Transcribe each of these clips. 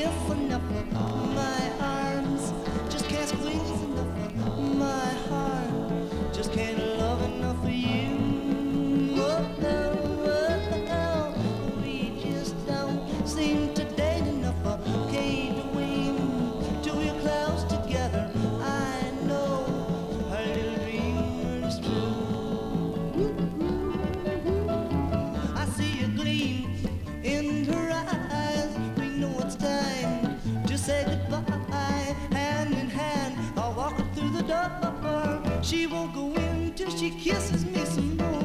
different she won't go in till she kisses me some more.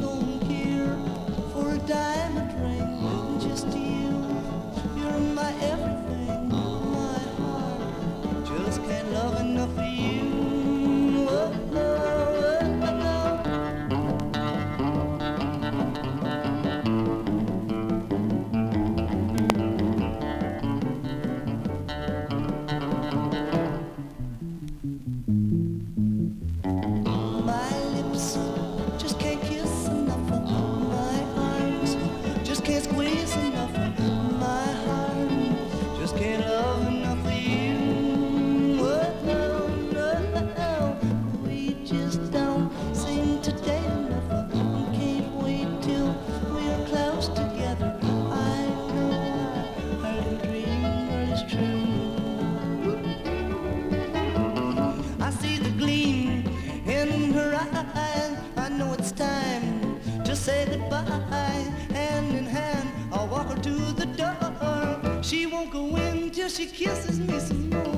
Don't care for a diamond ring, just you. You're my everything, my heart. Just can't love enough for you. Just can't love enough for you. Oh, no, no, we just don't seem to date enough. We Can't wait till we're close together. I know our little dream is true. I see the gleam in her eyes. I know it's time to say goodbye. She kisses me some more.